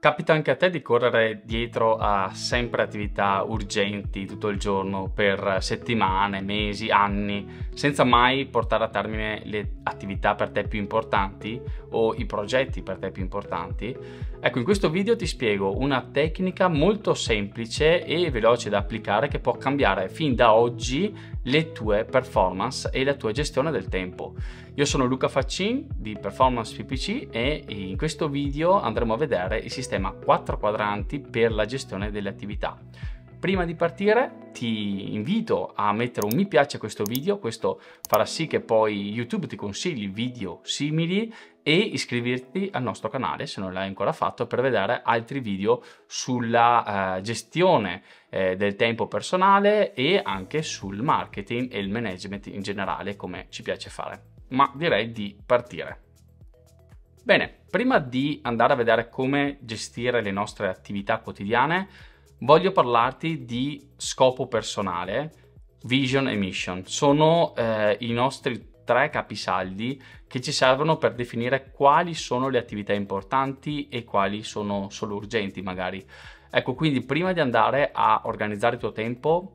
Capita anche a te di correre dietro a sempre attività urgenti tutto il giorno per settimane, mesi, anni, senza mai portare a termine le attività per te più importanti o i progetti per te più importanti? Ecco, in questo video ti spiego una tecnica molto semplice e veloce da applicare che può cambiare fin da oggi le tue performance e la tua gestione del tempo. Io sono Luca Faccin di Performance PPC e in questo video andremo a vedere il sistema 4 quadranti per la gestione delle attività. Prima di partire ti invito a mettere un mi piace a questo video, questo farà sì che poi YouTube ti consigli video simili e iscriverti al nostro canale se non l'hai ancora fatto per vedere altri video sulla uh, gestione eh, del tempo personale e anche sul marketing e il management in generale come ci piace fare ma direi di partire. Bene, prima di andare a vedere come gestire le nostre attività quotidiane, voglio parlarti di scopo personale, vision e mission. Sono eh, i nostri tre capisaldi che ci servono per definire quali sono le attività importanti e quali sono solo urgenti magari. Ecco, quindi prima di andare a organizzare il tuo tempo,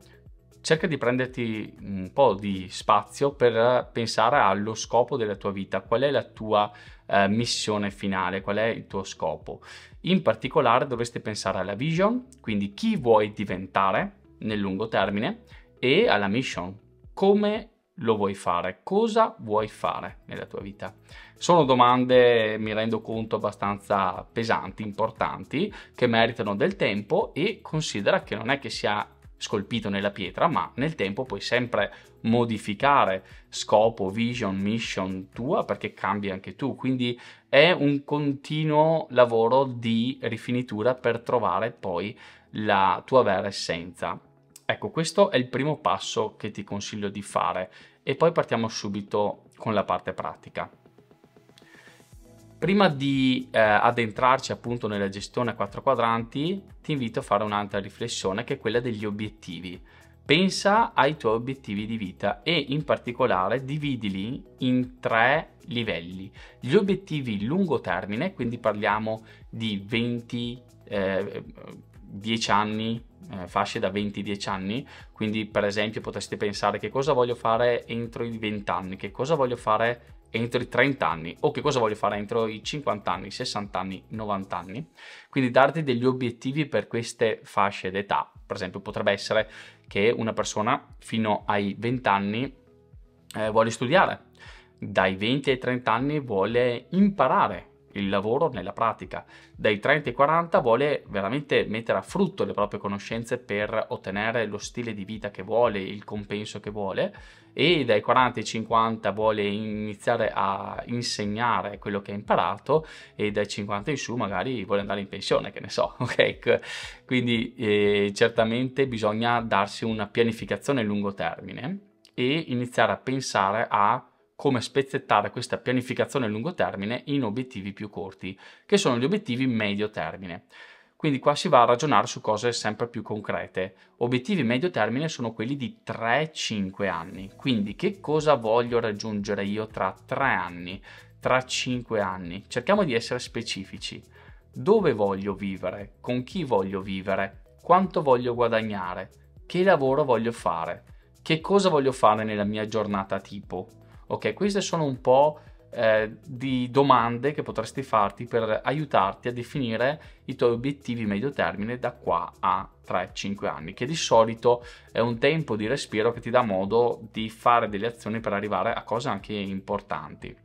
cerca di prenderti un po' di spazio per pensare allo scopo della tua vita, qual è la tua eh, missione finale, qual è il tuo scopo. In particolare dovresti pensare alla vision, quindi chi vuoi diventare nel lungo termine, e alla mission, come lo vuoi fare, cosa vuoi fare nella tua vita. Sono domande, mi rendo conto, abbastanza pesanti, importanti, che meritano del tempo e considera che non è che sia scolpito nella pietra, ma nel tempo puoi sempre modificare scopo, vision, mission tua perché cambi anche tu. Quindi è un continuo lavoro di rifinitura per trovare poi la tua vera essenza. Ecco, questo è il primo passo che ti consiglio di fare e poi partiamo subito con la parte pratica. Prima di eh, addentrarci appunto nella gestione a quattro quadranti, ti invito a fare un'altra riflessione che è quella degli obiettivi. Pensa ai tuoi obiettivi di vita e in particolare dividili in tre livelli. Gli obiettivi lungo termine, quindi parliamo di 20, eh, 10 anni, eh, fasce da 20-10 anni, quindi per esempio potresti pensare che cosa voglio fare entro i 20 anni, che cosa voglio fare entro i 30 anni o che cosa voglio fare entro i 50 anni, 60 anni, 90 anni. Quindi darti degli obiettivi per queste fasce d'età. Per esempio potrebbe essere che una persona fino ai 20 anni eh, vuole studiare, dai 20 ai 30 anni vuole imparare il lavoro nella pratica. Dai 30 ai 40 vuole veramente mettere a frutto le proprie conoscenze per ottenere lo stile di vita che vuole, il compenso che vuole e dai 40 ai 50 vuole iniziare a insegnare quello che ha imparato e dai 50 in su magari vuole andare in pensione, che ne so, ok? Quindi eh, certamente bisogna darsi una pianificazione a lungo termine e iniziare a pensare a come spezzettare questa pianificazione a lungo termine in obiettivi più corti, che sono gli obiettivi medio termine. Quindi qua si va a ragionare su cose sempre più concrete. Obiettivi medio termine sono quelli di 3-5 anni. Quindi che cosa voglio raggiungere io tra 3 anni, tra 5 anni? Cerchiamo di essere specifici. Dove voglio vivere? Con chi voglio vivere? Quanto voglio guadagnare? Che lavoro voglio fare? Che cosa voglio fare nella mia giornata tipo? Ok, queste sono un po' eh, di domande che potresti farti per aiutarti a definire i tuoi obiettivi medio termine da qua a 3-5 anni, che di solito è un tempo di respiro che ti dà modo di fare delle azioni per arrivare a cose anche importanti.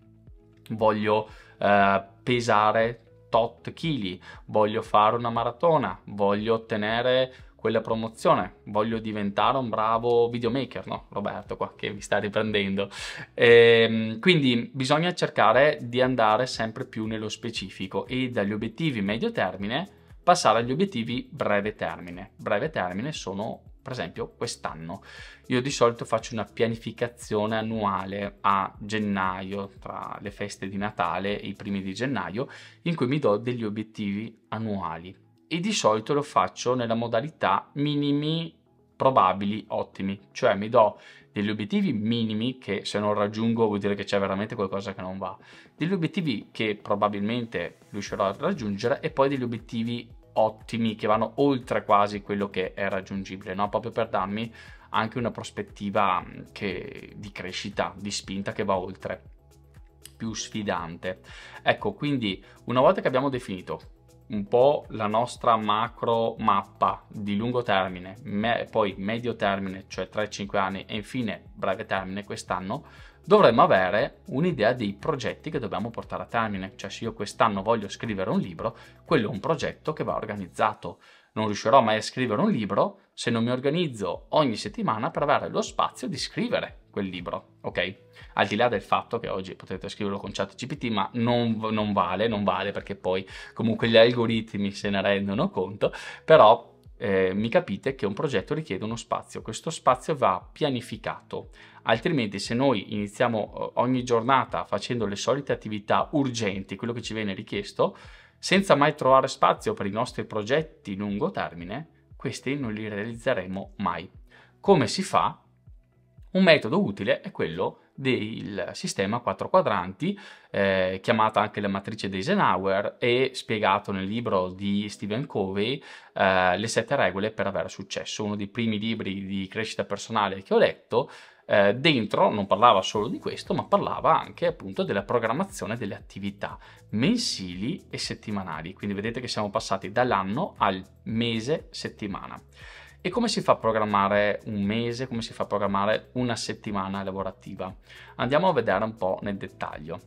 Voglio eh, pesare tot chili, voglio fare una maratona, voglio ottenere quella promozione, voglio diventare un bravo videomaker, no? Roberto qua che mi sta riprendendo. Ehm, quindi bisogna cercare di andare sempre più nello specifico e dagli obiettivi medio termine passare agli obiettivi breve termine. Breve termine sono per esempio quest'anno. Io di solito faccio una pianificazione annuale a gennaio, tra le feste di Natale e i primi di gennaio, in cui mi do degli obiettivi annuali e di solito lo faccio nella modalità minimi probabili, ottimi, cioè mi do degli obiettivi minimi che se non raggiungo vuol dire che c'è veramente qualcosa che non va, degli obiettivi che probabilmente riuscirò a raggiungere e poi degli obiettivi ottimi che vanno oltre quasi quello che è raggiungibile, no? proprio per darmi anche una prospettiva che, di crescita, di spinta che va oltre, più sfidante. Ecco, quindi una volta che abbiamo definito un po' la nostra macro mappa di lungo termine, me, poi medio termine, cioè 3-5 anni e infine breve termine quest'anno, dovremmo avere un'idea dei progetti che dobbiamo portare a termine. Cioè se io quest'anno voglio scrivere un libro, quello è un progetto che va organizzato. Non riuscirò mai a scrivere un libro se non mi organizzo ogni settimana per avere lo spazio di scrivere quel libro, ok? Al di là del fatto che oggi potete scriverlo con chat GPT, ma non, non vale, non vale perché poi comunque gli algoritmi se ne rendono conto, però eh, mi capite che un progetto richiede uno spazio, questo spazio va pianificato, altrimenti se noi iniziamo eh, ogni giornata facendo le solite attività urgenti, quello che ci viene richiesto, senza mai trovare spazio per i nostri progetti lungo termine, questi non li realizzeremo mai. Come si fa? Un metodo utile è quello del sistema a quattro quadranti, eh, chiamata anche la matrice di Eisenhower e spiegato nel libro di Stephen Covey eh, Le sette regole per avere successo, uno dei primi libri di crescita personale che ho letto. Eh, dentro non parlava solo di questo, ma parlava anche appunto della programmazione delle attività mensili e settimanali. Quindi vedete che siamo passati dall'anno al mese settimana. E come si fa a programmare un mese, come si fa a programmare una settimana lavorativa? Andiamo a vedere un po' nel dettaglio.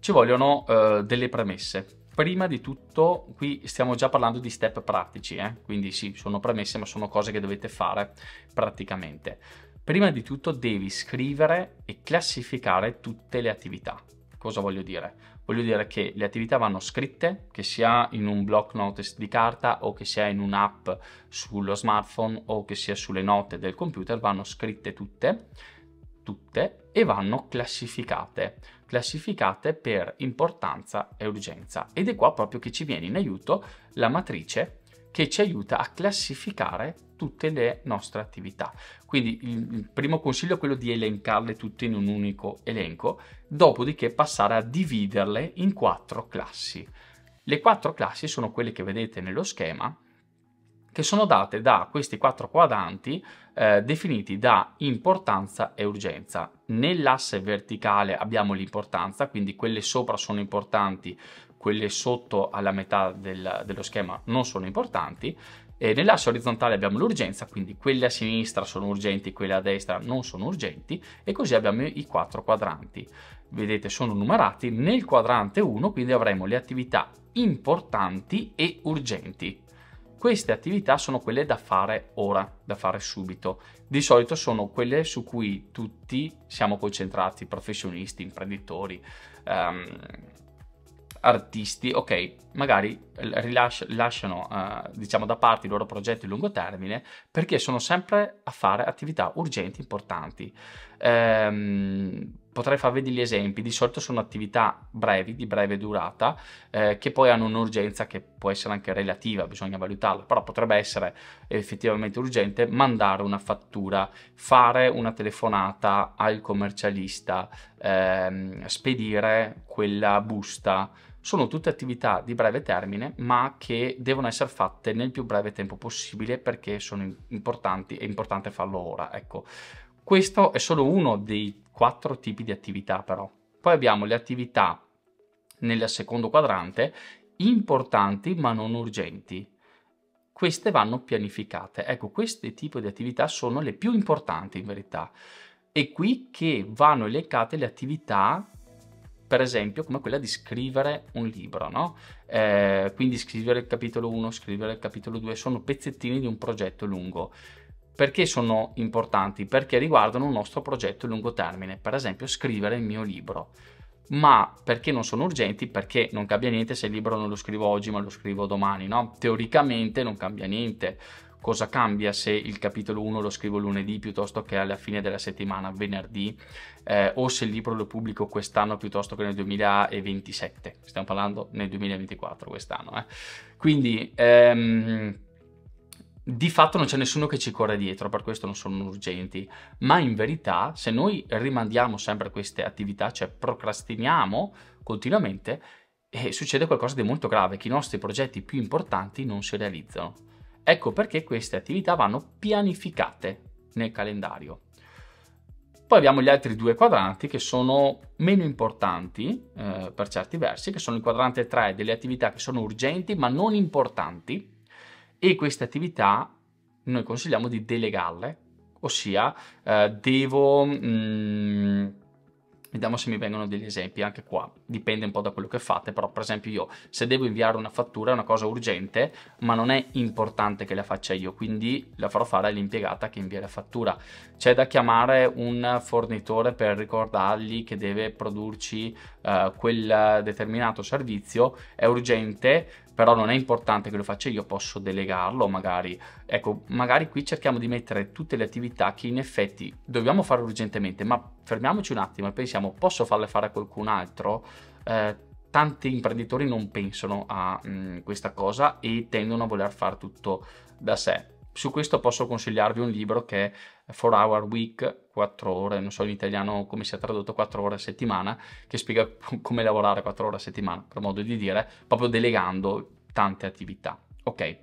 Ci vogliono uh, delle premesse. Prima di tutto, qui stiamo già parlando di step pratici, eh? quindi sì, sono premesse, ma sono cose che dovete fare praticamente. Prima di tutto devi scrivere e classificare tutte le attività. Cosa voglio dire? Voglio dire che le attività vanno scritte, che sia in un block notice di carta o che sia in un'app sullo smartphone o che sia sulle note del computer, vanno scritte tutte, tutte e vanno classificate, classificate per importanza e urgenza. Ed è qua proprio che ci viene in aiuto la matrice che ci aiuta a classificare tutte le nostre attività. Quindi il, primo consiglio è quello di elencarle tutte in un unico elenco, dopodiché passare a dividerle in quattro classi. Le quattro classi sono quelle che vedete nello schema, che sono date da questi quattro quadranti eh, definiti da importanza e urgenza. Nell'asse verticale abbiamo l'importanza, quindi quelle sopra sono importanti, quelle sotto alla metà del, dello schema non sono importanti. E nell'asse orizzontale abbiamo l'urgenza, quindi quelle a sinistra sono urgenti, quelle a destra non sono urgenti, e così abbiamo i quattro quadranti. Vedete, sono numerati. Nel quadrante 1 quindi avremo le attività importanti e urgenti. Queste attività sono quelle da fare ora, da fare subito. Di solito sono quelle su cui tutti siamo concentrati, professionisti, imprenditori, um, artisti, ok, magari lasciano uh, diciamo da parte i loro progetti a lungo termine perché sono sempre a fare attività urgenti, importanti. Ehm, potrei farvi degli esempi, di solito sono attività brevi, di breve durata, eh, che poi hanno un'urgenza che può essere anche relativa, bisogna valutarla, però potrebbe essere effettivamente urgente mandare una fattura, fare una telefonata al commercialista, ehm, spedire quella busta, sono tutte attività di breve termine, ma che devono essere fatte nel più breve tempo possibile perché sono importanti, è importante farlo ora. Ecco, questo è solo uno dei quattro tipi di attività, però. Poi abbiamo le attività nel secondo quadrante, importanti ma non urgenti. Queste vanno pianificate. Ecco, questi tipi di attività sono le più importanti in verità. È qui che vanno elencate le attività per esempio come quella di scrivere un libro, no? eh, quindi scrivere il capitolo 1, scrivere il capitolo 2, sono pezzettini di un progetto lungo. Perché sono importanti? Perché riguardano un nostro progetto a lungo termine, per esempio scrivere il mio libro. Ma perché non sono urgenti? Perché non cambia niente se il libro non lo scrivo oggi ma lo scrivo domani, no? Teoricamente non cambia niente cosa cambia se il capitolo 1 lo scrivo lunedì piuttosto che alla fine della settimana, venerdì, eh, o se il libro lo pubblico quest'anno piuttosto che nel 2027. Stiamo parlando nel 2024 quest'anno. Eh. Quindi ehm, di fatto non c'è nessuno che ci corre dietro, per questo non sono urgenti, ma in verità se noi rimandiamo sempre queste attività, cioè procrastiniamo continuamente, eh, succede qualcosa di molto grave, che i nostri progetti più importanti non si realizzano. Ecco perché queste attività vanno pianificate nel calendario. Poi abbiamo gli altri due quadranti che sono meno importanti eh, per certi versi, che sono il quadrante 3 delle attività che sono urgenti ma non importanti e queste attività noi consigliamo di delegarle, ossia eh, devo... Mm, Vediamo se mi vengono degli esempi anche qua, dipende un po' da quello che fate, però per esempio io se devo inviare una fattura è una cosa urgente, ma non è importante che la faccia io, quindi la farò fare all'impiegata che invia la fattura. C'è da chiamare un fornitore per ricordargli che deve produrci uh, quel determinato servizio, è urgente, però non è importante che lo faccia io, posso delegarlo magari. Ecco, magari qui cerchiamo di mettere tutte le attività che in effetti dobbiamo fare urgentemente, ma fermiamoci un attimo e pensiamo, posso farle fare a qualcun altro? Eh, tanti imprenditori non pensano a mh, mm, questa cosa e tendono a voler fare tutto da sé. Su questo posso consigliarvi un libro che 4 Hour Week, 4 ore, non so in italiano come sia tradotto, 4 ore a settimana, che spiega come lavorare 4 ore a settimana, per modo di dire, proprio delegando tante attività. Ok.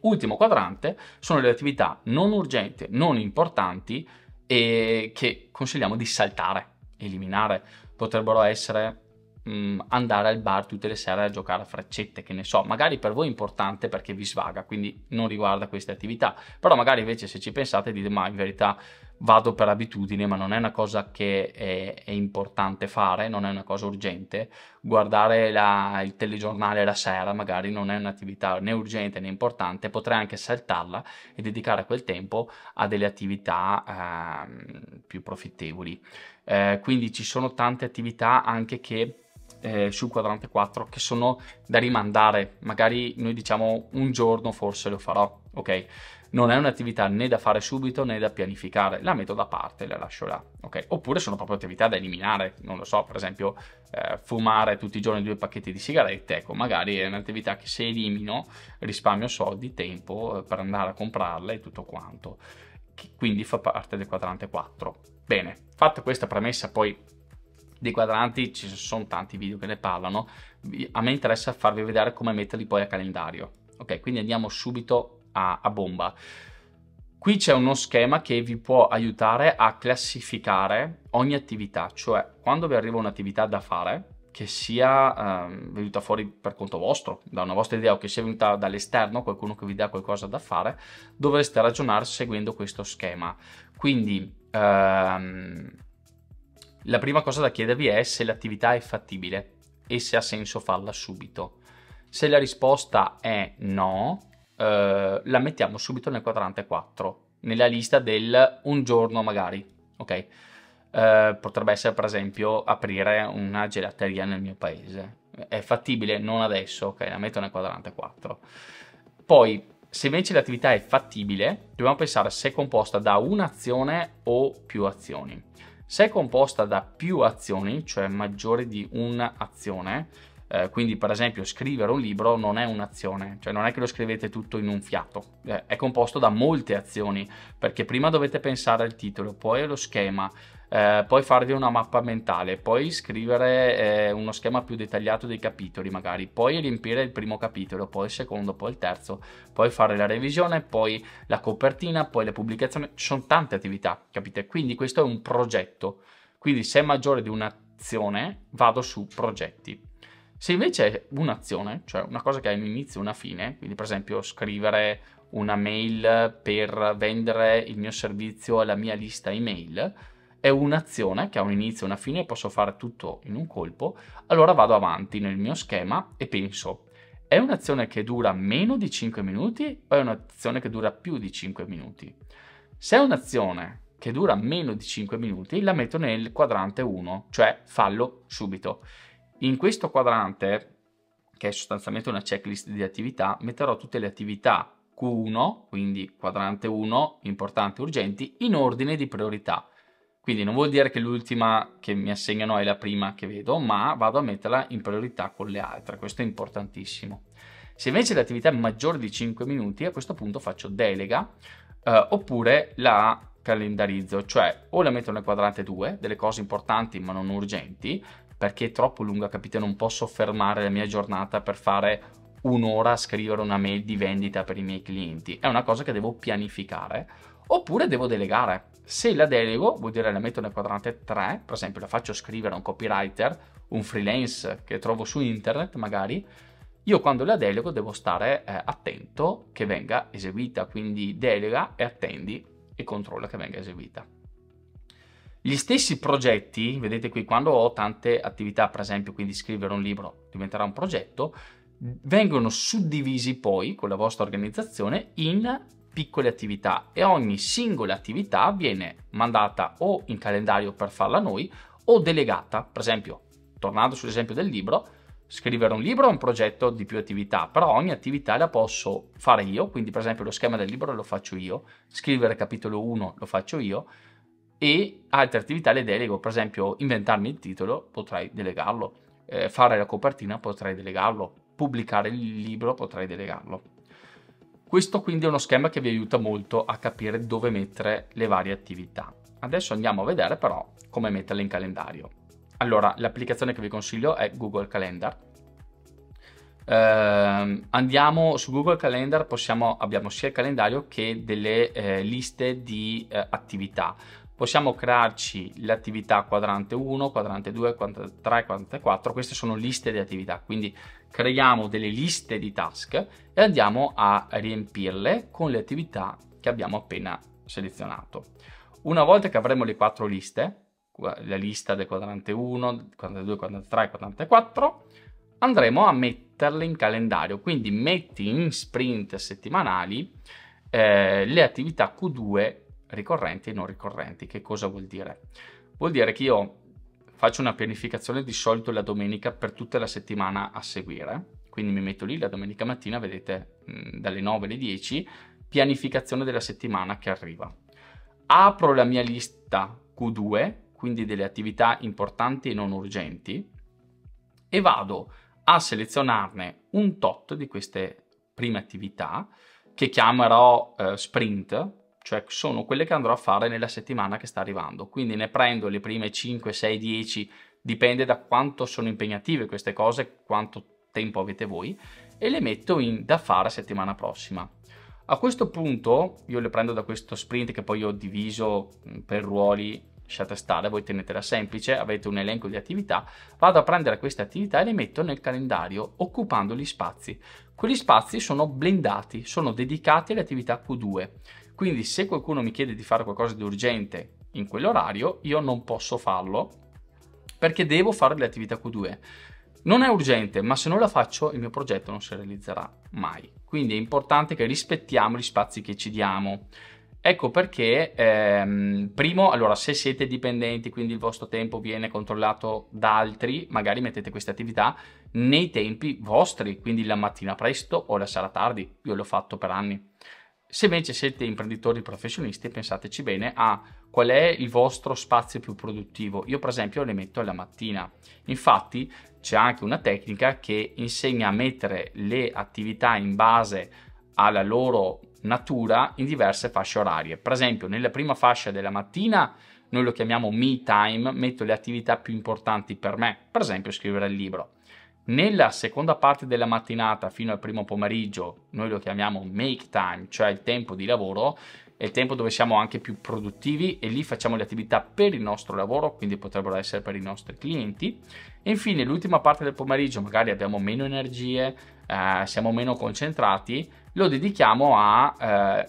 Ultimo quadrante sono le attività non urgenti, non importanti e che consigliamo di saltare, eliminare. Potrebbero essere mh, mm, andare al bar tutte le sere a giocare a freccette, che ne so, magari per voi è importante perché vi svaga, quindi non riguarda queste attività, però magari invece se ci pensate dite ma in verità vado per abitudine, ma non è una cosa che è, è importante fare, non è una cosa urgente, guardare la, il telegiornale la sera magari non è un'attività né urgente né importante, potrei anche saltarla e dedicare quel tempo a delle attività eh, più profittevoli. Eh, quindi ci sono tante attività anche che eh, sul quadrante 4 che sono da rimandare, magari noi diciamo un giorno forse lo farò, ok? Non è un'attività né da fare subito né da pianificare, la metto da parte, la lascio là, ok? Oppure sono proprio attività da eliminare, non lo so, per esempio eh, fumare tutti i giorni due pacchetti di sigarette, ecco, magari è un'attività che se elimino risparmio soldi, tempo eh, per andare a comprarle e tutto quanto. Quindi fa parte del quadrante 4. Bene, fatta questa premessa, poi dei quadranti ci sono tanti video che ne parlano, a me interessa farvi vedere come metterli poi a calendario. Ok, quindi andiamo subito a, a bomba. Qui c'è uno schema che vi può aiutare a classificare ogni attività, cioè quando vi arriva un'attività da fare, che sia eh, venuta fuori per conto vostro, da una vostra idea o che sia venuta dall'esterno, qualcuno che vi dà qualcosa da fare, dovreste ragionare seguendo questo schema. Quindi ehm, la prima cosa da chiedervi è se l'attività è fattibile e se ha senso farla subito. Se la risposta è no, eh, la mettiamo subito nel quadrante 4, nella lista del un giorno magari, ok? Eh, potrebbe essere per esempio aprire una gelateria nel mio paese. È fattibile? Non adesso, ok? La metto nel quadrante 4. Poi, se invece l'attività è fattibile, dobbiamo pensare se è composta da un'azione o più azioni. Se è composta da più azioni, cioè maggiore di un'azione, eh, quindi per esempio scrivere un libro non è un'azione, cioè non è che lo scrivete tutto in un fiato, eh, è composto da molte azioni, perché prima dovete pensare al titolo, poi allo schema, eh, poi farvi una mappa mentale, poi scrivere eh, uno schema più dettagliato dei capitoli magari, poi riempire il primo capitolo, poi il secondo, poi il terzo, poi fare la revisione, poi la copertina, poi le pubblicazioni, ci sono tante attività, capite? Quindi questo è un progetto, quindi se è maggiore di un'azione vado su progetti. Se invece è un'azione, cioè una cosa che ha un inizio e una fine, quindi per esempio scrivere una mail per vendere il mio servizio alla mia lista email, è un'azione che ha un inizio e una fine, posso fare tutto in un colpo, allora vado avanti nel mio schema e penso, è un'azione che dura meno di 5 minuti o è un'azione che dura più di 5 minuti? Se è un'azione che dura meno di 5 minuti, la metto nel quadrante 1, cioè fallo subito. In questo quadrante, che è sostanzialmente una checklist di attività, metterò tutte le attività Q1, quindi quadrante 1, importanti, urgenti, in ordine di priorità. Quindi non vuol dire che l'ultima che mi assegnano è la prima che vedo, ma vado a metterla in priorità con le altre, questo è importantissimo. Se invece l'attività è maggiore di 5 minuti, a questo punto faccio delega eh, oppure la calendarizzo, cioè o la metto nel quadrante 2, delle cose importanti ma non urgenti, perché è troppo lunga, capite? Non posso fermare la mia giornata per fare un'ora a scrivere una mail di vendita per i miei clienti. È una cosa che devo pianificare. Oppure devo delegare. Se la delego, vuol dire la metto nel quadrante 3, per esempio la faccio scrivere a un copywriter, un freelance che trovo su internet magari, io quando la delego devo stare eh, attento che venga eseguita, quindi delega e attendi e controlla che venga eseguita. Gli stessi progetti, vedete qui, quando ho tante attività, per esempio, quindi scrivere un libro diventerà un progetto, vengono suddivisi poi con la vostra organizzazione in piccole attività e ogni singola attività viene mandata o in calendario per farla noi o delegata. Per esempio, tornando sull'esempio del libro, scrivere un libro è un progetto di più attività, però ogni attività la posso fare io, quindi per esempio lo schema del libro lo faccio io, scrivere capitolo 1 lo faccio io e altre attività le delego, per esempio inventarmi il titolo potrei delegarlo, eh, fare la copertina potrei delegarlo, pubblicare il libro potrei delegarlo. Questo quindi è uno schema che vi aiuta molto a capire dove mettere le varie attività. Adesso andiamo a vedere però come metterle in calendario. Allora, l'applicazione che vi consiglio è Google Calendar. Eh, andiamo su Google Calendar, possiamo, abbiamo sia il calendario che delle eh, liste di eh, attività. Possiamo crearci l'attività quadrante 1, quadrante 2, quadrante 3, quadrante 4, queste sono liste di attività, quindi creiamo delle liste di task e andiamo a riempirle con le attività che abbiamo appena selezionato. Una volta che avremo le quattro liste, la lista del quadrante 1, quadrante 2, quadrante 3, quadrante 4, andremo a metterle in calendario. Quindi metti in sprint settimanali eh, le attività Q2 ricorrenti e non ricorrenti. Che cosa vuol dire? Vuol dire che io faccio una pianificazione di solito la domenica per tutta la settimana a seguire. Quindi mi metto lì la domenica mattina, vedete, mh, dalle 9 alle 10, pianificazione della settimana che arriva. Apro la mia lista Q2 quindi delle attività importanti e non urgenti, e vado a selezionarne un tot di queste prime attività che chiamerò eh, sprint, cioè sono quelle che andrò a fare nella settimana che sta arrivando. Quindi ne prendo le prime 5, 6, 10, dipende da quanto sono impegnative queste cose, quanto tempo avete voi, e le metto in da fare settimana prossima. A questo punto io le prendo da questo sprint che poi ho diviso per ruoli lasciate stare, voi tenetela semplice, avete un elenco di attività, vado a prendere queste attività e le metto nel calendario occupando gli spazi. Quegli spazi sono blindati, sono dedicati alle attività Q2. Quindi se qualcuno mi chiede di fare qualcosa di urgente in quell'orario, io non posso farlo perché devo fare le attività Q2. Non è urgente, ma se non la faccio il mio progetto non si realizzerà mai. Quindi è importante che rispettiamo gli spazi che ci diamo. Ecco perché, ehm, primo, allora se siete dipendenti, quindi il vostro tempo viene controllato da altri, magari mettete queste attività nei tempi vostri, quindi la mattina presto o la sera tardi, io l'ho fatto per anni. Se invece siete imprenditori professionisti, pensateci bene a qual è il vostro spazio più produttivo. Io per esempio le metto alla mattina. Infatti c'è anche una tecnica che insegna a mettere le attività in base alla loro natura in diverse fasce orarie. Per esempio, nella prima fascia della mattina noi lo chiamiamo me time, metto le attività più importanti per me, per esempio scrivere il libro. Nella seconda parte della mattinata fino al primo pomeriggio noi lo chiamiamo make time, cioè il tempo di lavoro, è il tempo dove siamo anche più produttivi e lì facciamo le attività per il nostro lavoro, quindi potrebbero essere per i nostri clienti. E infine l'ultima parte del pomeriggio magari abbiamo meno energie, eh, siamo meno concentrati, lo dedichiamo a eh,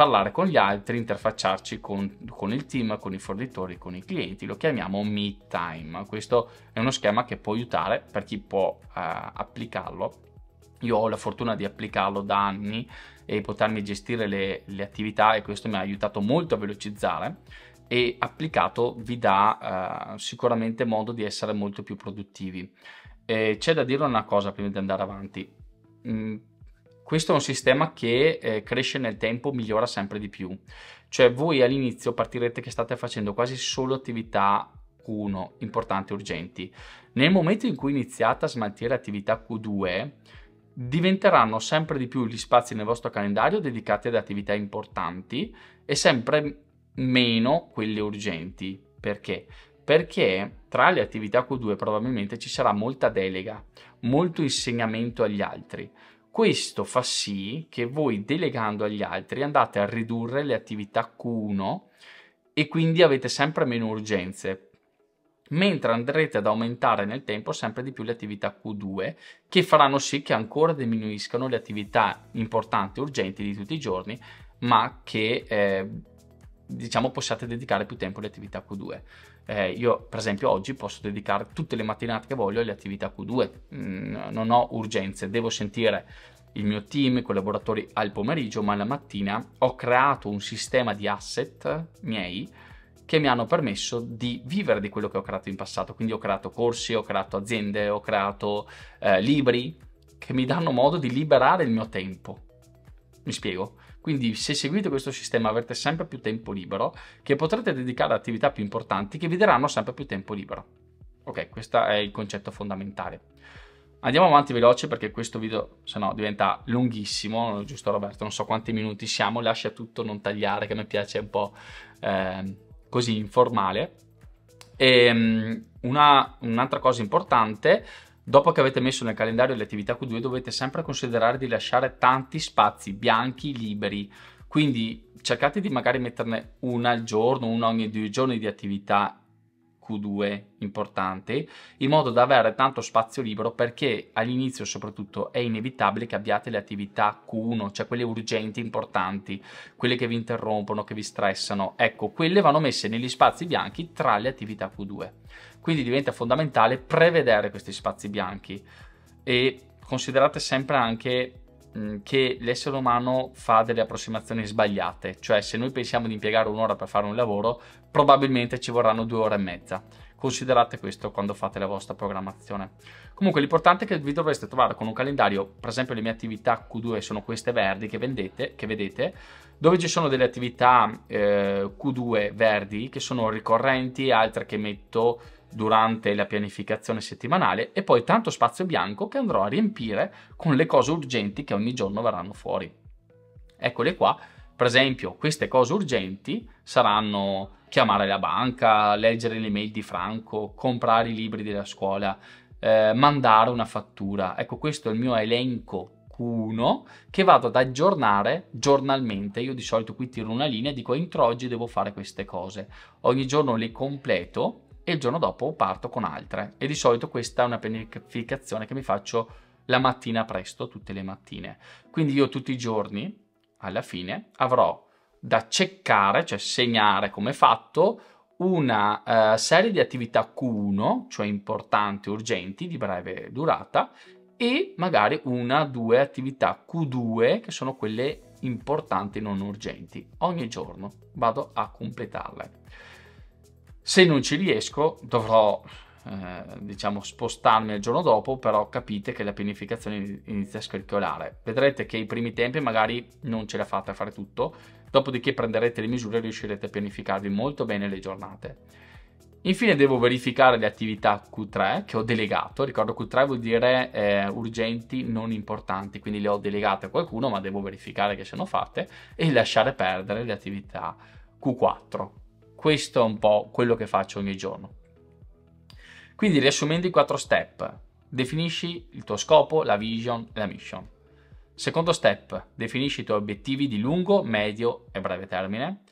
parlare con gli altri, interfacciarci con, con, il team, con i fornitori, con i clienti, lo chiamiamo meet time. Questo è uno schema che può aiutare per chi può eh, applicarlo. Io ho la fortuna di applicarlo da anni e potermi gestire le, le attività e questo mi ha aiutato molto a velocizzare e applicato vi dà uh, sicuramente modo di essere molto più produttivi. Eh, c'è da dire una cosa prima di andare avanti. Mm, questo è un sistema che eh, cresce nel tempo, migliora sempre di più. Cioè voi all'inizio partirete che state facendo quasi solo attività Q1, importanti, urgenti. Nel momento in cui iniziate a smaltire attività Q2, diventeranno sempre di più gli spazi nel vostro calendario dedicati ad attività importanti e sempre meno quelle urgenti. Perché? Perché tra le attività Q2 probabilmente ci sarà molta delega, molto insegnamento agli altri. Questo fa sì che voi delegando agli altri andate a ridurre le attività Q1 e quindi avete sempre meno urgenze mentre andrete ad aumentare nel tempo sempre di più le attività Q2 che faranno sì che ancora diminuiscano le attività importanti, urgenti di tutti i giorni, ma che eh, diciamo possiate dedicare più tempo alle attività Q2. Eh, io per esempio oggi posso dedicare tutte le mattinate che voglio alle attività Q2, mm, non ho urgenze, devo sentire il mio team, i collaboratori al pomeriggio, ma la mattina ho creato un sistema di asset miei che mi hanno permesso di vivere di quello che ho creato in passato. Quindi ho creato corsi, ho creato aziende, ho creato eh, libri che mi danno modo di liberare il mio tempo. Mi spiego? Quindi se seguite questo sistema avrete sempre più tempo libero che potrete dedicare a attività più importanti che vi daranno sempre più tempo libero. Ok, questo è il concetto fondamentale. Andiamo avanti veloce perché questo video se no diventa lunghissimo, giusto Roberto? Non so quanti minuti siamo, lascia tutto non tagliare che mi piace un po' eh, così informale. E ehm, una, un'altra cosa importante, dopo che avete messo nel calendario le attività Q2 dovete sempre considerare di lasciare tanti spazi bianchi liberi, quindi cercate di magari metterne una al giorno, una ogni due giorni di attività Q2 importante, in modo da avere tanto spazio libero perché all'inizio soprattutto è inevitabile che abbiate le attività Q1, cioè quelle urgenti, importanti, quelle che vi interrompono, che vi stressano. Ecco, quelle vanno messe negli spazi bianchi tra le attività Q2. Quindi diventa fondamentale prevedere questi spazi bianchi e considerate sempre anche che l'essere umano fa delle approssimazioni sbagliate, cioè se noi pensiamo di impiegare un'ora per fare un lavoro, probabilmente ci vorranno due ore e mezza. Considerate questo quando fate la vostra programmazione. Comunque l'importante è che vi dovreste trovare con un calendario, per esempio le mie attività Q2 sono queste verdi che, vendete, che vedete, dove ci sono delle attività eh, Q2 verdi che sono ricorrenti, altre che metto durante la pianificazione settimanale e poi tanto spazio bianco che andrò a riempire con le cose urgenti che ogni giorno verranno fuori. Eccole qua, per esempio queste cose urgenti saranno chiamare la banca, leggere le mail di Franco, comprare i libri della scuola, eh, mandare una fattura. Ecco questo è il mio elenco Q1 che vado ad aggiornare giornalmente. Io di solito qui tiro una linea e dico entro oggi devo fare queste cose. Ogni giorno le completo e il giorno dopo parto con altre. E di solito questa è una pianificazione che mi faccio la mattina presto, tutte le mattine. Quindi io tutti i giorni, alla fine, avrò da ceccare, cioè segnare come fatto, una uh, serie di attività Q1, cioè importanti, urgenti, di breve durata, e magari una o due attività Q2, che sono quelle importanti, non urgenti. Ogni giorno vado a completarle. Se non ci riesco dovrò eh, diciamo spostarmi il giorno dopo, però capite che la pianificazione inizia a scricchiolare. Vedrete che i primi tempi magari non ce la fate a fare tutto, dopodiché prenderete le misure e riuscirete a pianificarvi molto bene le giornate. Infine devo verificare le attività Q3 che ho delegato, ricordo Q3 vuol dire eh, urgenti, non importanti, quindi le ho delegate a qualcuno ma devo verificare che siano fatte e lasciare perdere le attività Q4 questo è un po' quello che faccio ogni giorno. Quindi riassumendo i quattro step, definisci il tuo scopo, la vision e la mission. Secondo step, definisci i tuoi obiettivi di lungo, medio e breve termine.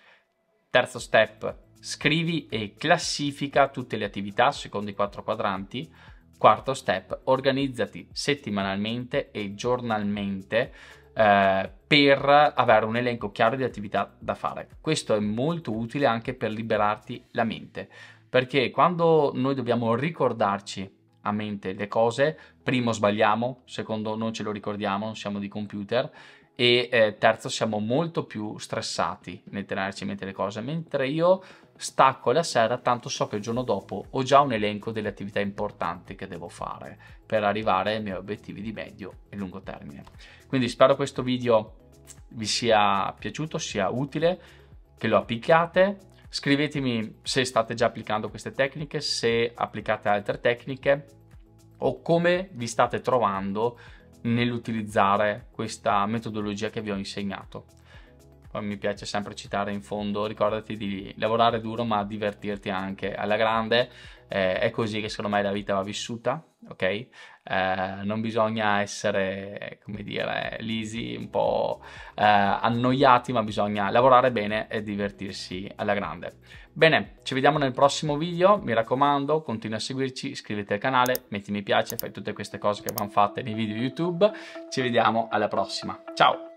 Terzo step, scrivi e classifica tutte le attività secondo i quattro quadranti. Quarto step, organizzati settimanalmente e giornalmente eh, per avere un elenco chiaro di attività da fare. Questo è molto utile anche per liberarti la mente, perché quando noi dobbiamo ricordarci a mente le cose, primo sbagliamo, secondo non ce lo ricordiamo, non siamo di computer e eh, terzo siamo molto più stressati nel tenerci in mente le cose, mentre io stacco la sera, tanto so che il giorno dopo ho già un elenco delle attività importanti che devo fare per arrivare ai miei obiettivi di medio e lungo termine. Quindi spero questo video vi sia piaciuto, sia utile, che lo applicate. Scrivetemi se state già applicando queste tecniche, se applicate altre tecniche o come vi state trovando nell'utilizzare questa metodologia che vi ho insegnato. Poi mi piace sempre citare in fondo, ricordati di lavorare duro ma divertirti anche alla grande, eh, è così che secondo me la vita va vissuta, ok? Eh, non bisogna essere, come dire, lisi, un po' eh, annoiati, ma bisogna lavorare bene e divertirsi alla grande. Bene, ci vediamo nel prossimo video, mi raccomando, continua a seguirci, iscriviti al canale, metti mi piace, fai tutte queste cose che vanno fatte nei video YouTube, ci vediamo alla prossima, ciao!